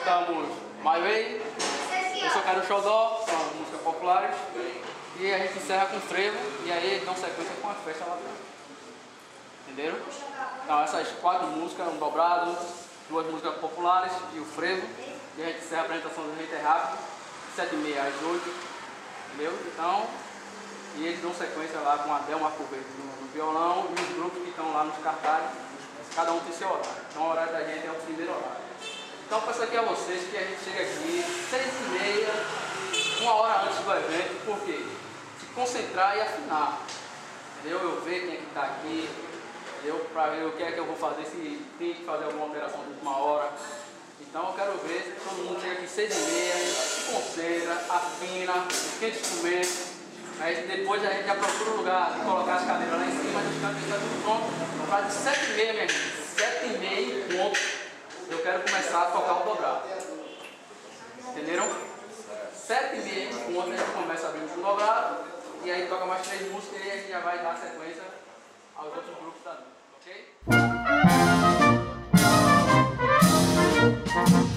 Tocamos My Way, Eu Só Quero Xodó, são músicas populares. E a gente encerra com frevo e aí dão sequência com a festa lá dentro. Entenderam? Então essas quatro músicas, um dobrado, duas músicas populares e o frevo. E a gente encerra a apresentação do jeito rápido, sete e meia às oito. Entendeu? Então, e eles dão sequência lá com a Del Marco Verde no, no, violão e os grupos que estão lá nos cartazes, cada um tem seu horário. Então o horário da gente é o primeiro horário. Então peço aqui a vocês que a gente chega aqui seis e meia, uma hora antes do evento, por quê? Se concentrar e afinar. Entendeu? Eu ver quem é que está aqui, entendeu? Para ver o que é que eu vou fazer, se tem que fazer alguma alteração de última hora. Então eu quero ver se todo mundo chega aqui seis e meia, se concentra, afina, esquenta instrumento. Aí depois a gente já procura um lugar de colocar as cadeiras lá em cima, a gente vai ficar tudo pronto. Para de sete e meia, minha gente. Sete e meia, ponto. Eu quero começar a tocar o dobrado. Entenderam? Sete e meia, ponto, a gente começa a abrir o dobrado. E aí toca mais três músicas e a gente já vai dar sequência aos outros grupos da noite. Ok?